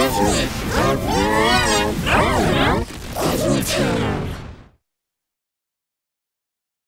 Disney.